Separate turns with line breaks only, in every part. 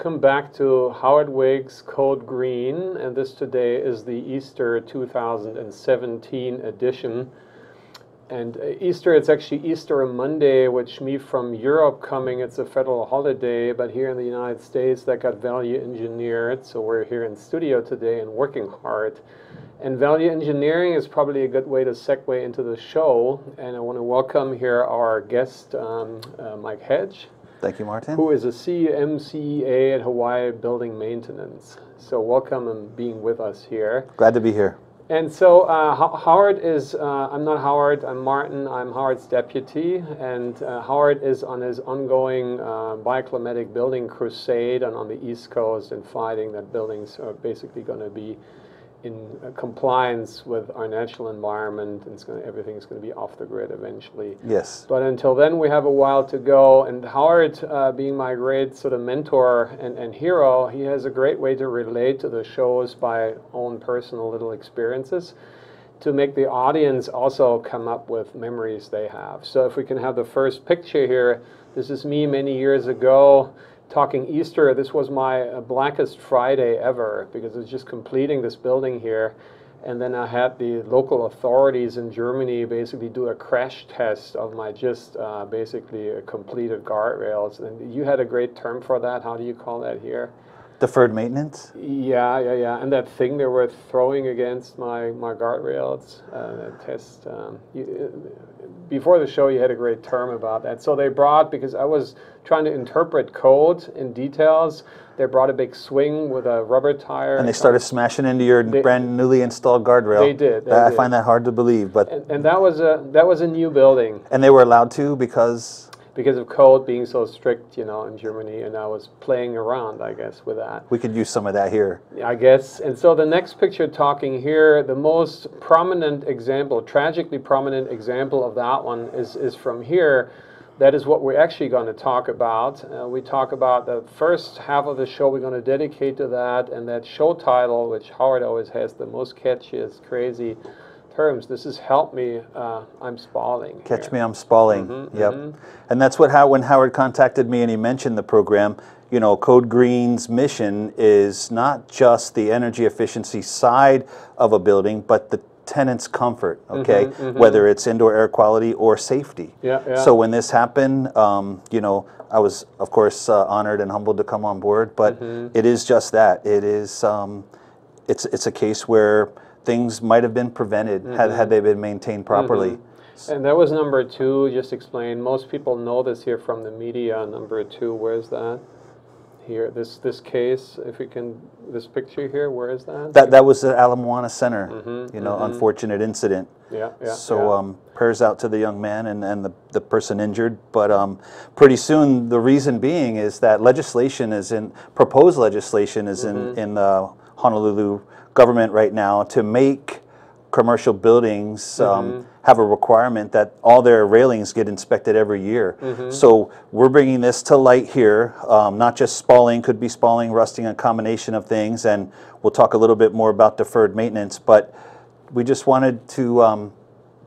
Welcome back to Howard Wiig's Code Green, and this today is the Easter 2017 edition. And uh, Easter, it's actually Easter Monday, which me from Europe coming, it's a federal holiday, but here in the United States that got value engineered, so we're here in studio today and working hard. And value engineering is probably a good way to segue into the show, and I want to welcome here our guest, um, uh, Mike Hedge.
Thank you, Martin.
Who is a CMCEA at Hawaii Building Maintenance. So welcome and being with us here.
Glad to be here.
And so uh, Howard is, uh, I'm not Howard, I'm Martin, I'm Howard's deputy, and uh, Howard is on his ongoing uh, bioclimatic building crusade and on the East Coast and fighting that buildings are basically going to be in compliance with our natural environment, and gonna, everything's going to be off the grid eventually.
Yes.
But until then, we have a while to go. And Howard, uh, being my great sort of mentor and, and hero, he has a great way to relate to the shows by own personal little experiences to make the audience also come up with memories they have. So if we can have the first picture here, this is me many years ago talking Easter, this was my uh, blackest Friday ever because it was just completing this building here. And then I had the local authorities in Germany basically do a crash test of my just uh, basically completed guardrails. And you had a great term for that. How do you call that here?
Deferred maintenance?
Yeah, yeah, yeah. And that thing they were throwing against my, my guardrails, uh, that test. Um, you, before the show, you had a great term about that. So they brought, because I was trying to interpret code in details, they brought a big swing with a rubber tire.
And they started smashing into your they, brand newly installed guardrail.
They did. They
I
did.
find that hard to believe, but
and, and, that was a that was a new building.
And they were allowed to because
because of code being so strict, you know, in Germany, and I was playing around, I guess, with that.
We could use some of that here.
I guess. And so the next picture talking here, the most prominent example, tragically prominent example of that one is, is from here. That is what we're actually going to talk about. Uh, we talk about the first half of the show we're going to dedicate to that, and that show title, which Howard always has the most catchiest, crazy terms. This is help me, uh, I'm spalling.
Catch here. me, I'm spalling.
Mm-hmm,
yep.
Mm-hmm.
And that's what how when Howard contacted me and he mentioned the program. You know, Code Green's mission is not just the energy efficiency side of a building, but the tenant's comfort, okay?
Mm-hmm, mm-hmm.
Whether it's indoor air quality or safety.
Yeah, yeah.
So when this happened, um, you know, I was, of course, uh, honored and humbled to come on board, but
Mm-hmm.
it is just that. It is, um, it's, it's a case where things might have been prevented
Mm-hmm.
had, had they been maintained properly.
And that was number two, just explain. Most people know this here from the media. Number two, where's that? Here, this this case, if we can, this picture here, where is that?
That, that was the Ala Moana Center,
Mhm,
you know,
mhm.
unfortunate incident.
yeah, yeah.
So
yeah.
um, prayers out to the young man and, and the, the person injured. But um, pretty soon, the reason being is that legislation is in, proposed legislation is
Mm-hmm.
in, in the Honolulu government right now to make commercial buildings um,
Mm-hmm.
have a requirement that all their railings get inspected every year.
Mm-hmm.
So we're bringing this to light here, um, not just spalling, could be spalling, rusting, a combination of things, and we'll talk a little bit more about deferred maintenance, but we just wanted to um,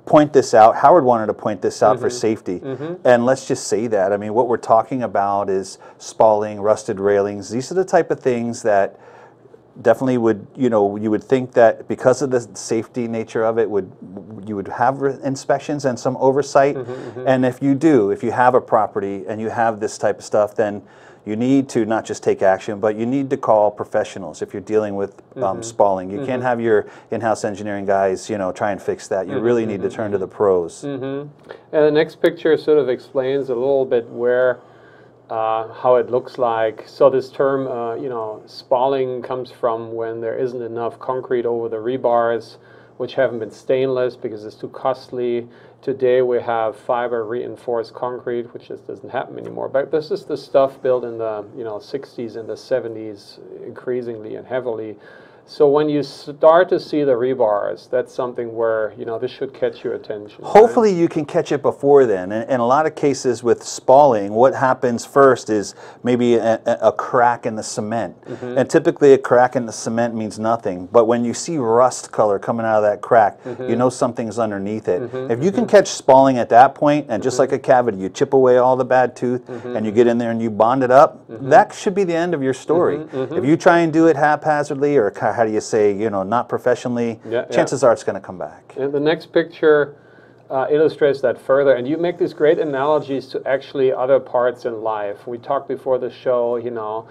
point this out. Howard wanted to point this out for safety. And let's just say that. I mean, what we're talking about is spalling, rusted railings. These are the type of things that definitely would, you know, you would think that because of the safety nature of it, would you would have inspections and some oversight. Mm-hmm, mm-hmm. And if you do, if you have a property and you have this type of stuff, then you need to not just take action, but you need to call professionals if you're dealing with um, mm-hmm. spalling. You can't have your in-house engineering guys, you know, try and fix that. You really need to turn to the pros.
And the next picture sort of explains a little bit where, uh, how it looks like. So this term, uh, you know, spalling comes from when there isn't enough concrete over the rebars, which haven't been stainless because it's too costly. Today we have fiber reinforced concrete, which just doesn't happen anymore. But this is the stuff built in the you know 60s and the 70s, increasingly and heavily. So when you start to see the rebars, that's something where you know this should catch your attention. right?
Hopefully you can catch it before then. And in a lot of cases with spalling, what happens first is maybe a, a- crack in the cement.
Mm-hmm.
And typically a crack in the cement means nothing. But when you see rust color coming out of that crack,
Mm-hmm.
you know something's underneath it. If you can catch spalling at that point, and just
Mm-hmm.
like a cavity, you chip away all the bad tooth and you get in there and you bond it up,
Mm-hmm.
that should be the end of your story. If you try and do it haphazardly or how do you say, you know, not professionally,
Yeah, yeah.
chances are it's going to come back.
And the next picture uh, illustrates that further. And you make these great analogies to actually other parts in life. We talked before the show, you know,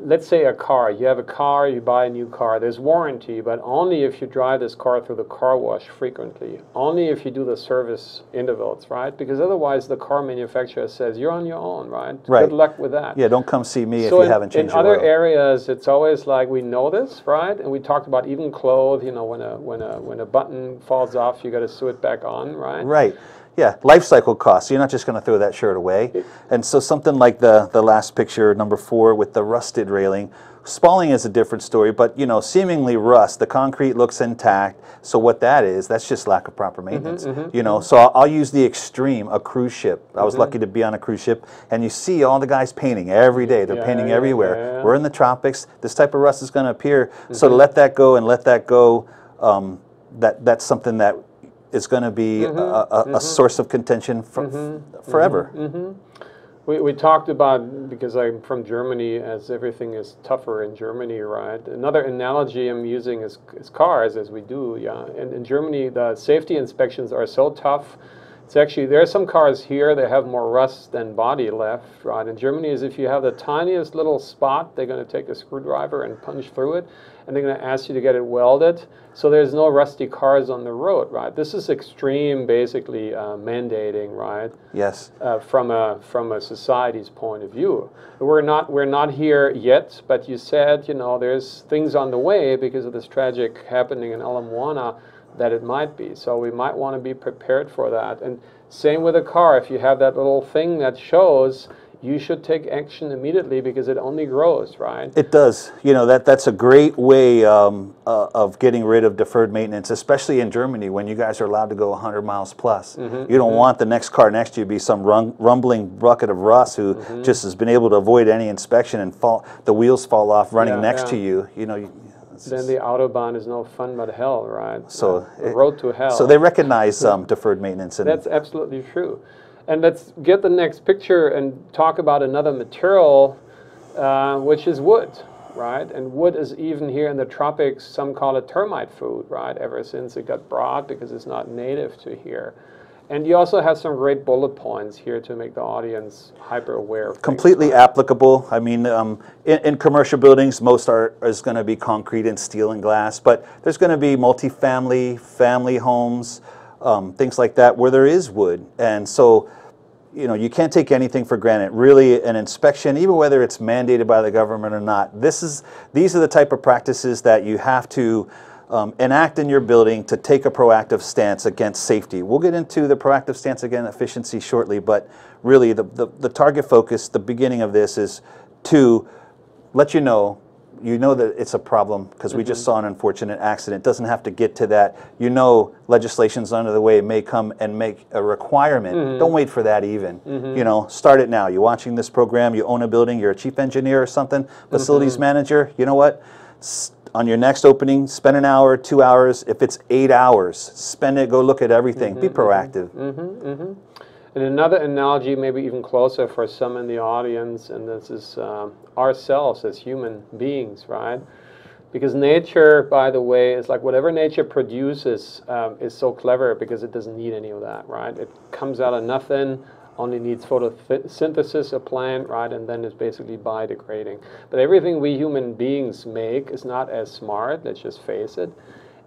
let's say a car. You have a car, you buy a new car. There's warranty, but only if you drive this car through the car wash frequently. Only if you do the service intervals, right? Because otherwise, the car manufacturer says you're on your own, right?
Right.
Good luck with that.
Yeah, don't come see me if you
in,
haven't changed
in other
oil.
areas, it's always like we know this, right? And we talked about even clothes. You know, when a when a when a button falls off, you got to sew it back on, right?
Right. Yeah, life cycle costs. You're not just going to throw that shirt away. And so something like the the last picture, number four, with the rusted railing. Spalling is a different story, but you know, seemingly rust. The concrete looks intact. So what that is, that's just lack of proper
Mm-hmm,
maintenance. you know, so I'll, I'll use the extreme, a cruise ship. I
Mm-hmm.
was lucky to be on a cruise ship, and you see all the guys painting every day. They're
Yeah,
painting
yeah,
everywhere.
yeah.
We're in the tropics. This type of rust is going to appear. So
Mm-hmm.
to let that go and let that go, um, that that's something that is going to be
Mm-hmm.
a, a, a source of contention for, forever.
Mm-hmm. We, we talked about because I'm from Germany, as everything is tougher in Germany, right? Another analogy I'm using is, is cars, as we do, yeah. And in Germany, the safety inspections are so tough. It's actually there are some cars here that have more rust than body left, right? In Germany, is if you have the tiniest little spot, they're going to take a screwdriver and punch through it, and they're going to ask you to get it welded, so there's no rusty cars on the road, right? This is extreme, basically uh, mandating, right?
Yes.
uh, from a from a society's point of view. We're not we're not here yet, but you said you know there's things on the way because of this tragic happening in Ala Moana that it might be. So we might want to be prepared for that. And same with a car. If you have that little thing that shows, you should take action immediately because it only grows, right?
It does. You know that that's a great way um, uh, of getting rid of deferred maintenance, especially in Germany when you guys are allowed to go 100 miles plus.
Mm-hmm,
You don't want the next car next to you to be some rum, rumbling bucket of rust who
Mm-hmm.
just has been able to avoid any inspection and fall the wheels fall off running
Yeah,
next
yeah.
to you. You know. You,
Then the autobahn is no fun but hell, right?
So
Uh,
it-
road to hell.
so they recognize um, deferred maintenance and
That's absolutely true. And let's get the next picture and talk about another material, uh, which is wood, right? And wood is even here in the tropics, some call it termite food, right? Ever since it got brought because it's not native to here. And you also have some great bullet points here to make the audience hyper aware of things,
completely
right?
applicable. I mean, um, in, in commercial buildings, most are is going to be concrete and steel and glass, but there's going to be multifamily, family homes, um, things like that where there is wood, and so. You know, you can't take anything for granted. Really, an inspection, even whether it's mandated by the government or not, this is these are the type of practices that you have to um, enact in your building to take a proactive stance against safety. We'll get into the proactive stance against efficiency shortly, but really the, the, the target focus, the beginning of this is to let you know, you know that it's a problem because we just mm-hmm. saw an unfortunate accident. It doesn't have to get to that. You know legislation's under the way, it may come and make a requirement. Mm-hmm. Don't wait for that even. Mm-hmm. You know, start it now. You're watching this program, you own a building, you're a chief engineer or something, facilities manager, you know what? S- on your next opening, spend an hour, two hours. If it's eight hours, spend it, go look at everything. Be proactive.
And another analogy, maybe even closer for some in the audience, and this is um, ourselves as human beings, right? Because nature, by the way, is like whatever nature produces um, is so clever because it doesn't need any of that, right? It comes out of nothing, only needs photosynthesis, a plant, right? And then it's basically biodegrading. But everything we human beings make is not as smart, let's just face it.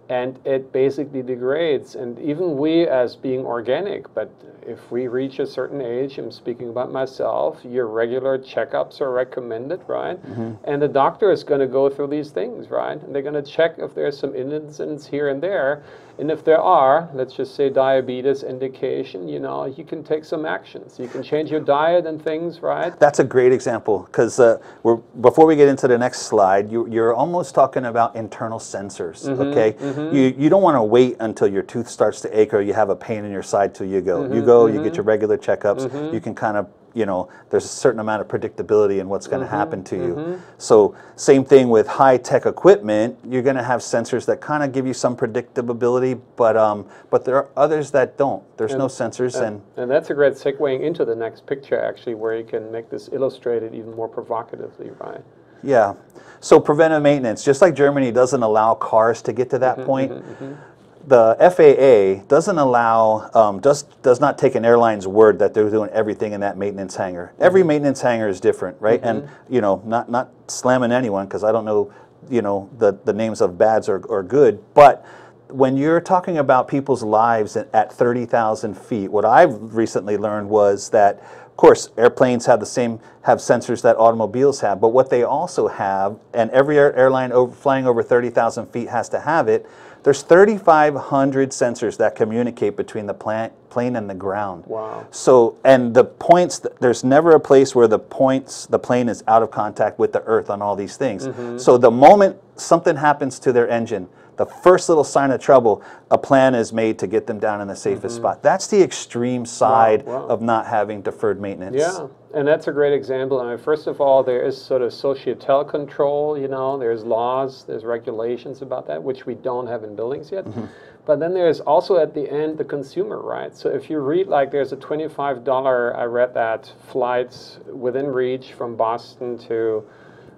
And it basically degrades. And even we, as being organic, but if we reach a certain age, I'm speaking about myself, your regular checkups are recommended, right? Mm-hmm. And the doctor is going to go through these things, right? And they're going to check if there's some incidents here and there. And if there are, let's just say diabetes indication, you know, you can take some actions. You can change your diet and things, right?
That's a great example because uh, we're before we get into the next slide, you, you're almost talking about internal sensors. Mm-hmm, okay, mm-hmm. you you don't want to wait until your tooth starts to ache or you have a pain in your side till you go. You go, you get your regular checkups. You can kind of you know, there's a certain amount of predictability in what's going to mm-hmm, happen to you. Mm-hmm. So same thing with high tech equipment. You're going to have sensors that kind of give you some predictability, but um, but there are others that don't. There's and, no sensors, and,
and and that's a great segueing into the next picture actually, where you can make this illustrated even more provocatively, right?
Yeah. So preventive maintenance, just like Germany doesn't allow cars to get to that mm-hmm, point mm-hmm, mm-hmm the FAA doesn't allow, um, does, does not take an airline's word that they're doing everything in that maintenance hangar. Mm-hmm. Every maintenance hangar is different, right? Mm-hmm. And, you know, not, not slamming anyone because I don't know, you know, the, the names of bads or, or good, but when you're talking about people's lives at 30,000 feet, what I've recently learned was that, of course, airplanes have the same have sensors that automobiles have, but what they also have, and every airline over, flying over 30,000 feet has to have it, there's 3,500 sensors that communicate between the plant, plane and the ground.
Wow.
So, and the points, there's never a place where the points, the plane is out of contact with the earth on all these things. Mm-hmm. So the moment something happens to their engine, the first little sign of trouble, a plan is made to get them down in the safest mm-hmm. spot. That's the extreme side wow, wow. of not having deferred maintenance.
Yeah, and that's a great example. I mean, first of all, there is sort of societal control, you know, there's laws, there's regulations about that, which we don't have in buildings yet. Mm-hmm. But then there's also at the end the consumer right. So if you read like there's a $25, I read that, flights within reach from Boston to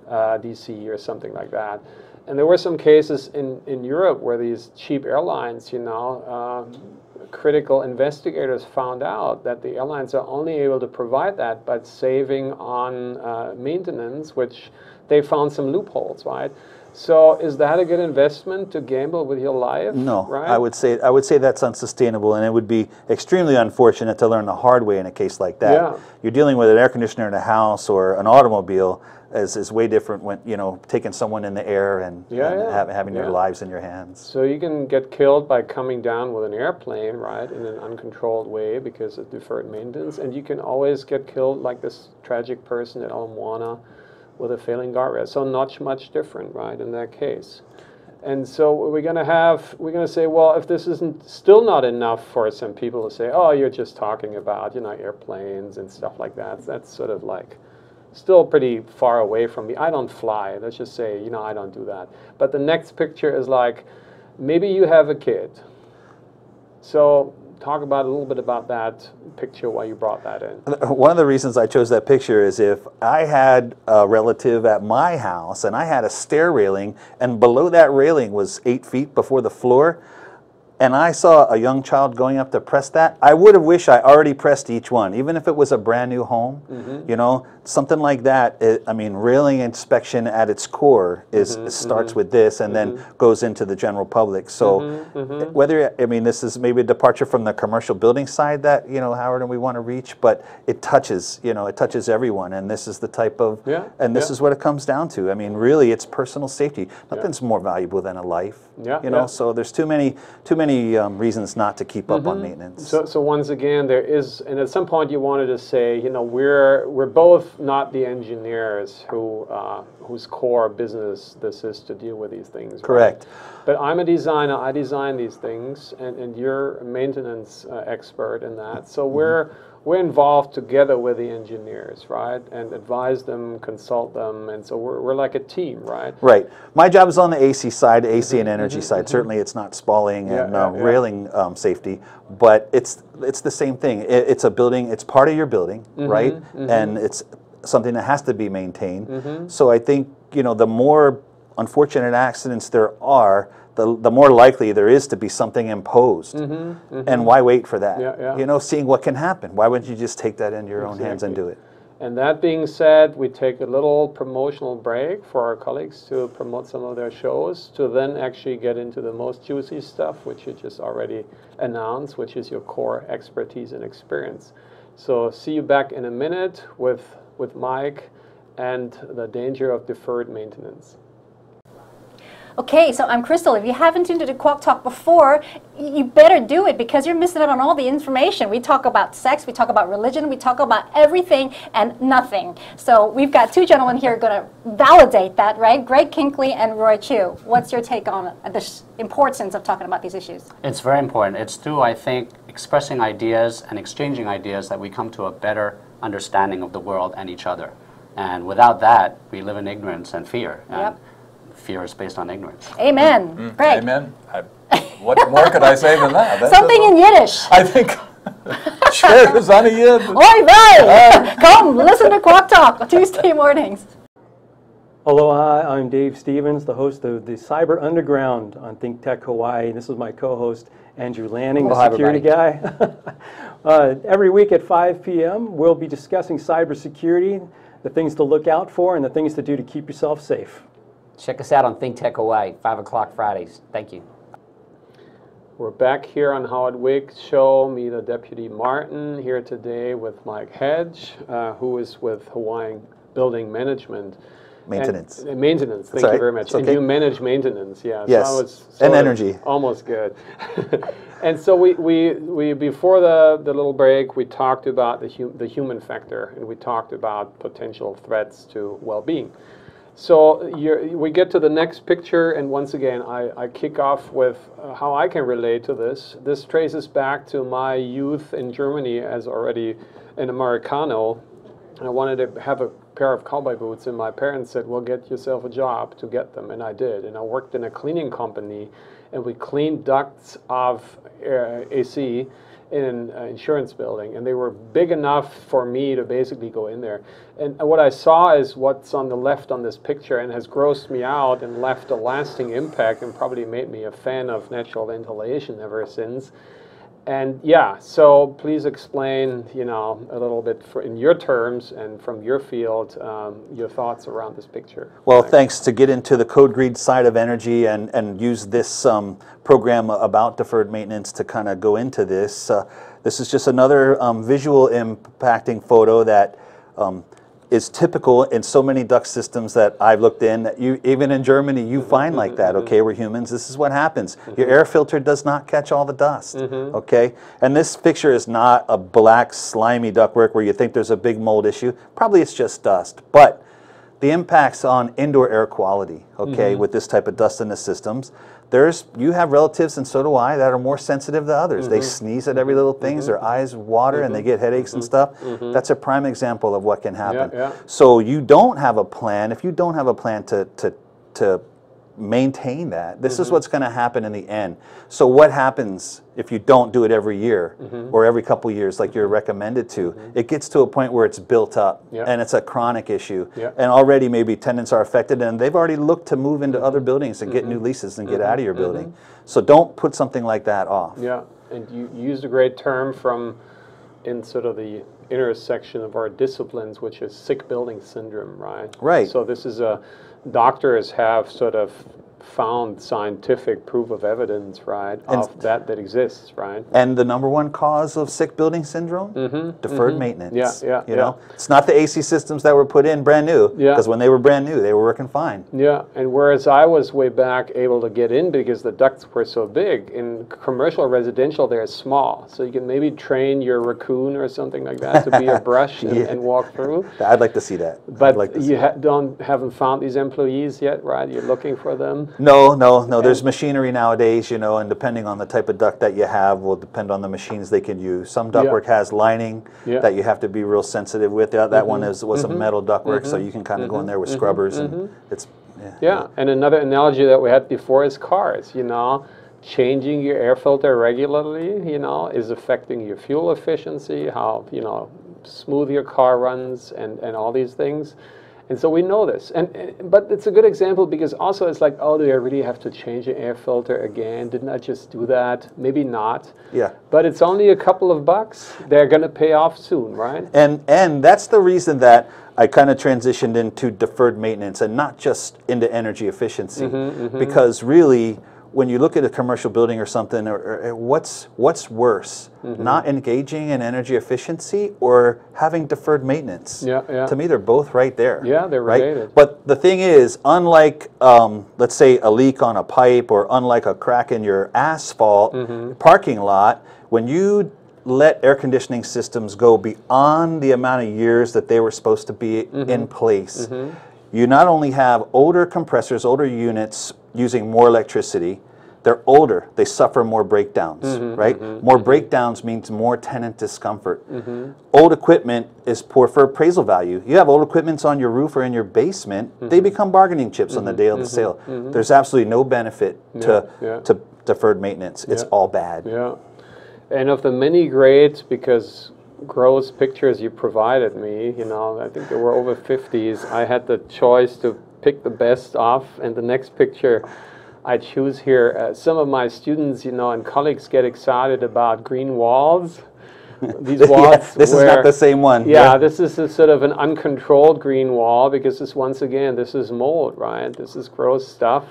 uh, DC or something like that. And there were some cases in, in Europe where these cheap airlines, you know, uh, critical investigators found out that the airlines are only able to provide that by saving on uh, maintenance, which they found some loopholes, right? So is that a good investment to gamble with your life?
No,
right?
I would say I would say that's unsustainable, and it would be extremely unfortunate to learn the hard way in a case like that.
Yeah.
You're dealing with an air conditioner in a house or an automobile is, is way different when you know taking someone in the air and,
yeah,
and
yeah.
Have, having
yeah.
your lives in your hands.
So you can get killed by coming down with an airplane, right, in an uncontrolled way because of deferred maintenance, and you can always get killed like this tragic person at Ala Moana with a failing guardrail. So not much different, right, in that case. And so we're going to have, we're going to say, well, if this isn't still not enough for some people to say, oh, you're just talking about, you know, airplanes and stuff like that. That's sort of like still pretty far away from me. I don't fly. Let's just say, you know, I don't do that. But the next picture is like, maybe you have a kid. So talk about a little bit about that picture, why you brought that in.
Uh, one of the reasons I chose that picture is if I had a relative at my house and I had a stair railing and below that railing was eight feet before the floor, and I saw a young child going up to press that, I would have wished I already pressed each one, even if it was a brand new home. Mm-hmm. You know, something like that. It, I mean, railing inspection at its core is mm-hmm, starts mm-hmm. with this and then mm-hmm. goes into the general public. So mm-hmm, mm-hmm. whether I mean this is maybe a departure from the commercial building side that you know Howard and we want to reach, but it touches you know it touches everyone, and this is the type of
yeah,
and this
yeah.
is what it comes down to. I mean, really, it's personal safety. Nothing's yeah. more valuable than a life.
Yeah,
you know, so there's too many too many um, reasons not to keep up on maintenance.
So so once again, there is, and at some point you wanted to say, you know, we're we're both not the engineers who uh, whose core business this is to deal with these things.
Correct.
Right? But I'm a designer. I design these things, and, and you're a maintenance uh, expert in that. So mm-hmm. we're we're involved together with the engineers, right, and advise them, consult them, and so we're, we're like a team, right?
Right. My job is on the AC side, AC mm-hmm, and energy mm-hmm, side. Certainly, it's not spalling and
yeah,
um,
yeah.
railing um, safety, but it's it's the same thing. It, it's a building. It's part of your building,
Mm-hmm,
right? And it's something that has to be maintained. So I think you know the more unfortunate accidents there are, the, the more likely there is to be something imposed. Mm-hmm, mm-hmm. And why wait for that?
Yeah, yeah.
You know, seeing what can happen. Why wouldn't you just take that into your own hands and do it?
And that being said, we take a little promotional break for our colleagues to promote some of their shows to then actually get into the most juicy stuff, which you just already announced, which is your core expertise and experience. So see you back in a minute with, with Mike and the danger of deferred maintenance.
Okay, so I'm Crystal. If you haven't tuned into Quack Talk before, you better do it because you're missing out on all the information. We talk about sex, we talk about religion, we talk about everything and nothing. So we've got two gentlemen here going to validate that, right? Greg Kinkley and Roy Chu. What's your take on the importance of talking about these issues?
It's very important. It's through, I think, expressing ideas and exchanging ideas that we come to a better understanding of the world and each other. And without that, we live in ignorance and fear. And
Yep.
Fear is based on ignorance.
Amen. Greg,
Amen. I, what more could I say than that? That's
something in Yiddish.
I think. Share is on a yid.
Oi vey! Come, listen to Quack Talk Tuesday mornings.
Aloha, I'm Dave Stevens, the host of the Cyber Underground on Think Tech Hawaii. This is my co-host Andrew Lanning,
Aloha,
the security guy. uh, every week at 5 p.m., we'll be discussing cybersecurity, the things to look out for, and the things to do to keep yourself safe.
Check us out on Think Tech Hawaii, 5 o'clock Fridays. Thank you.
We're back here on Howard Wiig's show. Me, the Deputy Martin, here today with Mike Hedge, uh, who is with Hawaiian Building Management. And-
Maintenance.
uh, maintenance, thank
all
you
right.
very much.
It's
And you manage maintenance, yeah.
Yes.
I was
And energy.
Almost good. and so we, we, we before the, the little break, we talked about the, hum, the human factor, and we talked about potential threats to well-being. So we get to the next picture, and once again, I, I kick off with uh, how I can relate to this. This traces back to my youth in Germany as already an Americano. I wanted to have a pair of cowboy boots, and my parents said, "Well, get yourself a job to get them," and I did. And I worked in a cleaning company, and we cleaned ducts of uh, AC in an uh, insurance building, and they were big enough for me to basically go in there. And what I saw is what's on the left on this picture, and has grossed me out and left a lasting impact, and probably made me a fan of natural ventilation ever since. And yeah, so please explain, you know, a little bit for, in your terms and from your field, um, your thoughts around this picture.
Well, thanks to get into the Code Green side of energy and, and use this um, program about deferred maintenance to kind of go into this. Uh, this is just another um, visual impacting photo that um, is typical in so many duct systems that I've looked in. That you even in Germany you mm-hmm, find like mm-hmm, that. Mm-hmm. Okay, we're humans. This is what happens. Your air filter does not catch all the dust. Okay, and this picture is not a black slimy ductwork where you think there's a big mold issue. Probably it's just dust, but the impacts on indoor air quality, okay, mm-hmm. with this type of dust in the systems. There's you have relatives and so do I that are more sensitive than others. They mm-hmm. sneeze at every little thing, mm-hmm. their eyes water and they get headaches and stuff. That's a prime example of what can happen.
yeah.
So you don't have a plan, if you don't have a plan to to to maintain that, this is mm-hmm. what's going to happen in the end. So what happens if you don't do it every year mm-hmm. or every couple years like you're recommended to? Mm-hmm. It gets to a point where it's built up
Yeah.
and it's a chronic issue.
Yeah.
And already maybe tenants are affected and they've already looked to move into other buildings and get new leases and get out of your building. So don't put something like that off.
Yeah, and you you used a great term from in sort of the intersection of our disciplines, which is sick building syndrome, right?
Right.
So this is a doctors have sort of found scientific proof of evidence, right,
And-
of that that exists, right?
And the number one cause of sick building syndrome? Deferred maintenance.
Mm-hmm. Yeah, yeah,
You
yeah.
know, it's not the AC systems that were put in brand new.
Yeah.
Because when they were brand new, they were working fine.
Yeah, and whereas I was way back able to get in because the ducts were so big, in commercial residential they're small, so you can maybe train your raccoon or something like that to be a brush and,
Yeah.
and walk through.
I'd like to see that.
But
like
you ha- don't haven't found these employees yet, right? You're looking for them.
No, no, no. There's machinery nowadays, you know, and depending on the type of duct that you have will depend on the machines they can use. Some ductwork has lining
Yeah. Mm-hmm.
that you have to be real sensitive with. That, that one mm-hmm. is was a mm-hmm. metal ductwork, so mm-hmm. you can kind of go in there with scrubbers and it's yeah.
Yeah, and another analogy that we had before is cars. You know, changing your air filter regularly, you know, is affecting your fuel efficiency, how you know smooth your car runs, and and all these things. And so we know this. And, and but it's a good example because also it's like, oh, do I really have to change the air filter again? Didn't I just do that? Maybe not.
Yeah.
But it's only a couple of bucks. They're going to pay off soon, right?
And and that's the reason that I kind of transitioned into deferred maintenance and not just into energy efficiency,
Mm-hmm,
because really, when you look at a commercial building or something, or, or what's what's worse,
Mm-hmm.
not engaging in energy efficiency or having deferred maintenance?
Yeah, yeah.
To me, they're both right there.
Yeah, they're
right? But the thing is, unlike, um, let's say, a leak on a pipe or unlike a crack in your asphalt
Mm-hmm.
parking lot, when you let air conditioning systems go beyond the amount of years that they were supposed to be
Mm-hmm.
in place, you not only have older compressors, older units using more electricity, they're older, they suffer more breakdowns,
Mm-hmm,
right? More breakdowns means more tenant discomfort.
Mm-hmm.
Old equipment is poor for appraisal value. You have old equipments on your roof or in your basement,
Mm-hmm.
they become bargaining chips on the day of the sale. There's absolutely no benefit to,
Yeah, yeah.
to deferred maintenance. It's
Yeah.
all bad.
Yeah. And of the many grades, because gross pictures you provided me, you know, I think there were over 50s, I had the choice to pick the best off. And the next picture I choose here, uh, some of my students, you know, and colleagues get excited about green walls. These
Yeah,
walls.
this is not the same one.
Yeah, this is a sort of an uncontrolled green wall because this, once again, this is mold, right? This is gross stuff.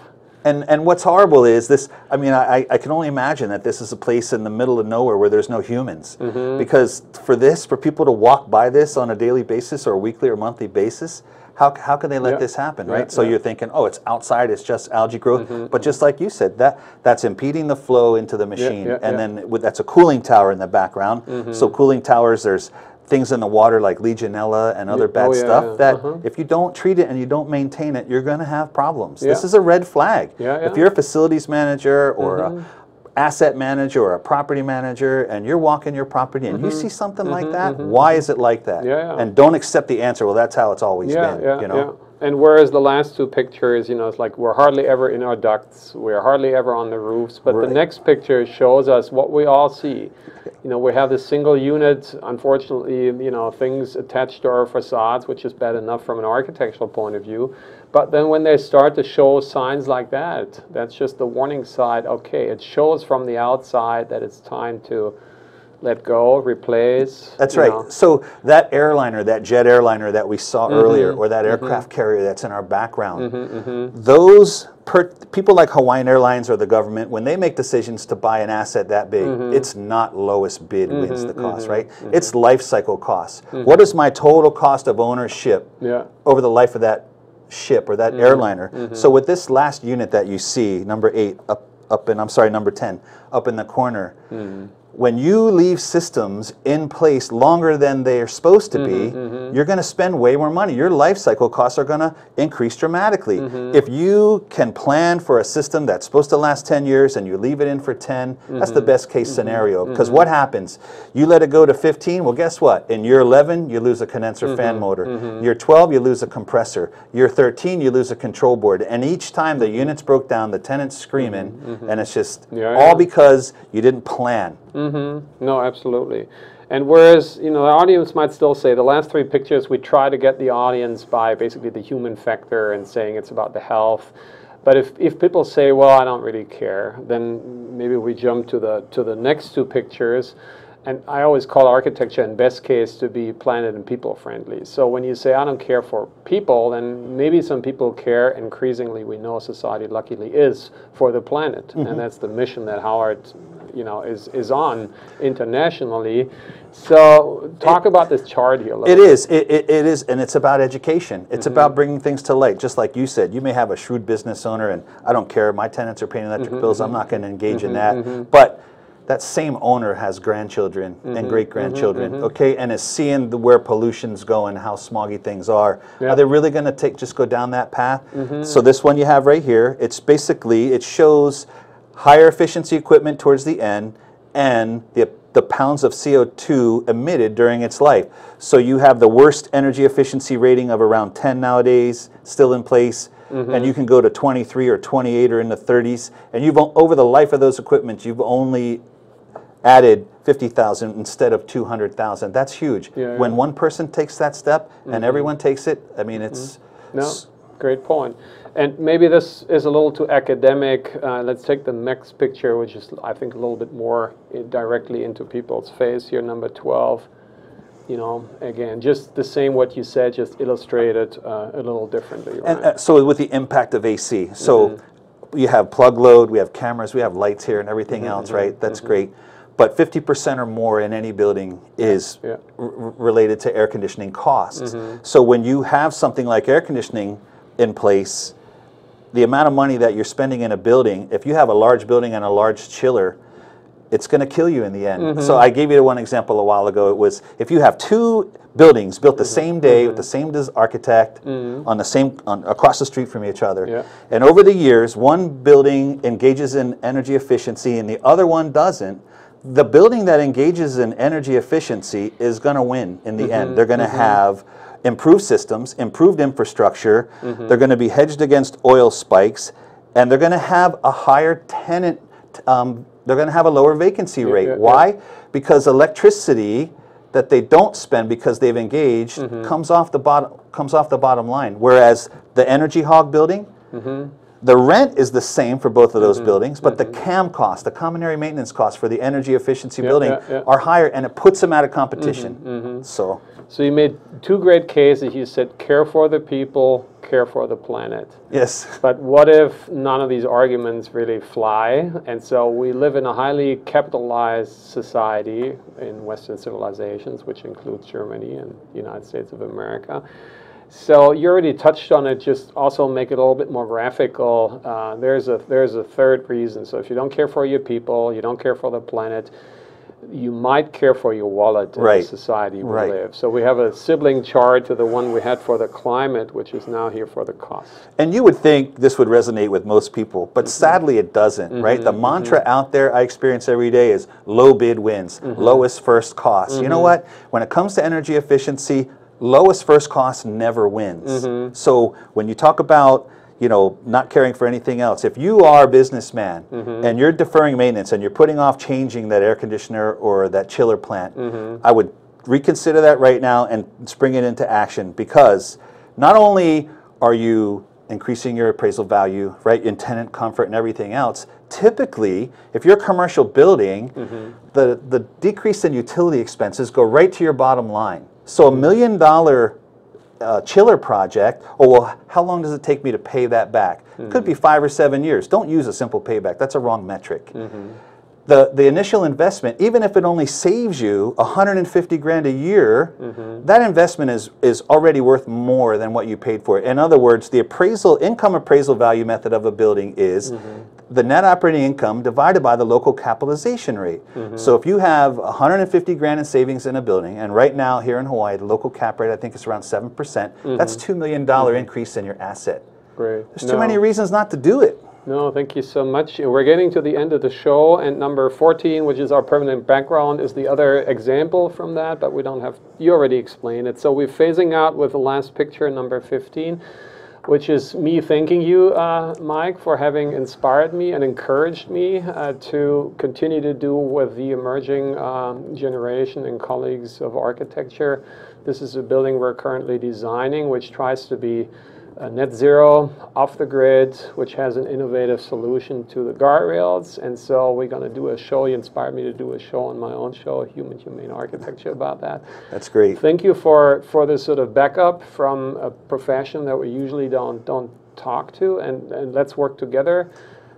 And and what's horrible is this. I mean, I, I can only imagine that this is a place in the middle of nowhere where there's no humans.
Mm-hmm.
Because for this, for people to walk by this on a daily basis or a weekly or monthly basis, how, how can they let
Yeah.
this happen, right? So
yeah.
you're thinking, oh, it's outside, it's just algae growth.
Mm-hmm,
But just like you said, that that's impeding the flow into the machine, and then with, that's a cooling tower in the background.
Mm-hmm.
So cooling towers, there's things in the water like Legionella and other bad
oh, yeah,
stuff
yeah.
that
Uh-huh.
if you don't treat it and you don't maintain it, you're going to have problems. This is a red flag.
Yeah,
If you're a facilities manager or
Mm-hmm.
a asset manager or a property manager and you're walking your property and you
Mm-hmm.
see something like that, why is it like that?
Yeah, yeah.
And don't accept the answer, well, that's how it's always
yeah,
been.
Yeah,
you know?
And whereas the last two pictures, you know, it's like we're hardly ever in our ducts, we're hardly ever on the roofs. But
Right.
the next picture shows us what we all see. You know, we have this single unit, unfortunately, you know, things attached to our facades, which is bad enough from an architectural point of view. But then when they start to show signs like that, that's just the warning side. Okay, it shows from the outside that it's time to let go, replace.
That's right.
know.
So that airliner, that jet airliner that we saw
Mm-hmm.
earlier, or that mm-hmm. aircraft carrier that's in our background, mm-hmm, mm-hmm. those per, people like Hawaiian Airlines or the government, when they make decisions to buy an asset that big,
Mm-hmm.
it's not lowest bid wins the cost, right? It's life cycle costs. What is my total cost of ownership
Yeah.
over the life of that ship or that airliner? So with this last unit that you see, number eight, up up in I'm sorry, number ten, up in the corner when you leave systems in place longer than they are supposed to be, mm-hmm, mm-hmm. you're going to spend way more money. Your life cycle costs are going to increase dramatically. Mm-hmm. If you can plan for a system that's supposed to last 10 years and you leave it in for 10, that's the best case scenario. Because what happens? You let it go to 15, well, guess what? In year 11, you lose a condenser fan motor. Year 12, you lose a compressor. Year 13, you lose a control board. And each time the units broke down, the tenant's screaming, and it's just
Yeah,
all
yeah.
because you didn't plan. Mm-hmm.
No, absolutely. And whereas, you know, the audience might still say the last three pictures, we try to get the audience by basically the human factor and saying it's about the health. But if, if people say, well, I don't really care, then maybe we jump to the to the next two pictures. And I always call architecture in best case to be planet and people friendly. So when you say I don't care for people, then maybe some people care. Increasingly, we know society luckily is for the planet, and mm-hmm. that's the mission that Howard, you know, is is on internationally. So talk about this chart here. A little
It
bit.
is. It, it, it is, and it's about education. It's
Mm-hmm.
about bringing things to light. Just like you said, you may have a shrewd business owner, and I don't care. My tenants are paying electric
Mm-hmm,
bills. I'm not going to engage in that. But that same owner has grandchildren
Mm-hmm,
and great grandchildren. Okay, and is seeing the, where pollution's going, how smoggy things are.
Yeah.
Are they really going to take just go down that path?
Mm-hmm.
So this one you have right here, it's basically it shows higher efficiency equipment towards the end and the the pounds of CO2 emitted during its life. So you have the worst energy efficiency rating of around 10 nowadays, still in place, mm-hmm. and you can go to 23 or 28 or in the 30s. And you've over the life of those equipment, you've only added 50,000 instead of 200,000. That's huge.
Yeah,
When one person takes that step and mm-hmm. everyone takes it, I mean, mm-hmm. it's
No, great point. And maybe this is a little too academic. Uh, let's take the next picture, which is, I think, a little bit more directly into people's face here, number 12. You know, again, just the same what you said, just illustrated uh, a little differently.
And uh, so with the impact of AC, so
Mm-hmm.
you have plug load, we have cameras, we have lights here and everything
Mm-hmm,
else, right? That's great. But 50% or more in any building is
Yeah.
related to air conditioning costs.
Mm-hmm.
So when you have something like air conditioning in place, the amount of money that you're spending in a building, if you have a large building and a large chiller, it's going to kill you in the end.
Mm-hmm.
So I gave you one example a while ago. It was if you have two buildings built the mm-hmm. same day with mm-hmm. the same architect mm-hmm. on the same on, across the street from each other,
Yeah.
and over the years, one building engages in energy efficiency and the other one doesn't. The building that engages in energy efficiency is going to win in the end. They're going to have improved systems, improved infrastructure. They're going to be hedged against oil spikes, and they're going to have a higher tenant. Um, they're going to have a lower vacancy rate.
yeah, yeah.
Why? Because electricity that they don't spend because they've engaged
Mm-hmm.
comes off the bottom comes off the bottom line. Whereas the Energy Hog building,
Mm-hmm.
the rent is the same for both of those buildings, but the CAM cost, the common area maintenance cost for the energy efficiency
Yeah,
building,
yeah, yeah.
are higher, and it puts them out of competition.
Mm-hmm,
So,
so you made two great cases. You said care for the people, care for the planet.
yes,
But what if none of these arguments really fly? And so we live in a highly capitalized society in Western civilizations, which includes Germany and the United States of America. So you already touched on it. Just also make it a little bit more graphical. Uh, there's a there's a third reason. So if you don't care for your people, you don't care for the planet. You might care for your wallet in
Right.
the society we
Right.
live. So we have a sibling chart to the one we had for the climate, which is now here for the cost.
and you would think this would resonate with most people, but mm-hmm. sadly it doesn't, mm-hmm. right? The mm-hmm. mantra out there I experience every day is low bid wins, lowest first cost. You know what? When it comes to energy efficiency, lowest first cost never wins. So when you talk about you know, not caring for anything else. If you are a businessman mm-hmm. and you're deferring maintenance and you're putting off changing that air conditioner or that chiller plant, mm-hmm. I would reconsider that right now and spring it into action because not only are you increasing your appraisal value, right, in tenant comfort and everything else, typically, if you're a commercial building, mm-hmm. the, the decrease in utility expenses go right to your bottom line. So a million dollar uh, chiller project, oh, well, how long does it take me to pay that back? Could be mm-hmm. five or seven years. Don't use a simple payback. That's a wrong metric. Mm-hmm. The, the initial investment, even if it only saves you 150 grand a year, mm-hmm. that investment is, is already worth more than what you paid for it. In other words, the appraisal, income appraisal value method of a building is the net operating income divided by the local capitalization rate. Mm-hmm. So if you have 150 grand in savings in a building, and right now here in Hawaii, the local cap rate I think is around 7%, that's mm-hmm. $2 million mm-hmm. increase in your asset.
Great.
There's too many reasons not to do it.
No, thank you so much. We're getting to the end of the show, and number 14, which is our permanent background, is the other example from that, but we don't have, you already explained it. So we're phasing out with the last picture, number 15, which is me thanking you, uh, Mike, for having inspired me and encouraged me uh, to continue to do with the emerging um, generation and colleagues of architecture. This is a building we're currently designing, which tries to be uh, net zero, off the grid, which has an innovative solution to the guardrails. And so we're going to do a show. You inspired me to do a show on my own show, Human Humane Architecture, about that.
That's great.
Thank you for, for this sort of backup from a profession that we usually don't don't talk to, and, and let's work together.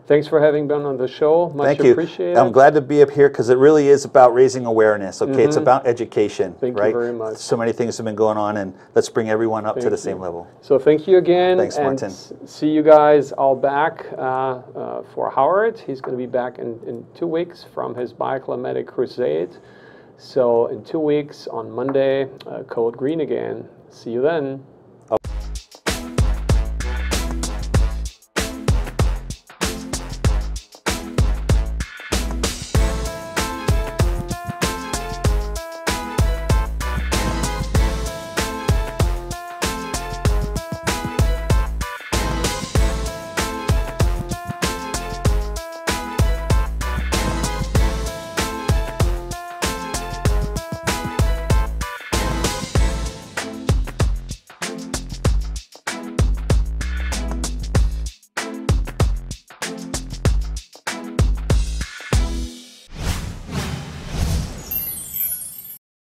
Thanks for having been on the show. Much
Thank you.
appreciated.
I'm glad to be up here because it really is about raising awareness. Okay, it's about education.
Mm-hmm. Thank you
right?
very much.
So many things have been going on, and let's bring everyone up to
Thank
the same level.
So thank you again.
Thanks,
and
Martin.
see you guys all back uh, uh, for Howard. He's going to be back in, in two weeks from his bioclimatic crusade. So in two weeks on Monday, uh, Code Green again. See you then.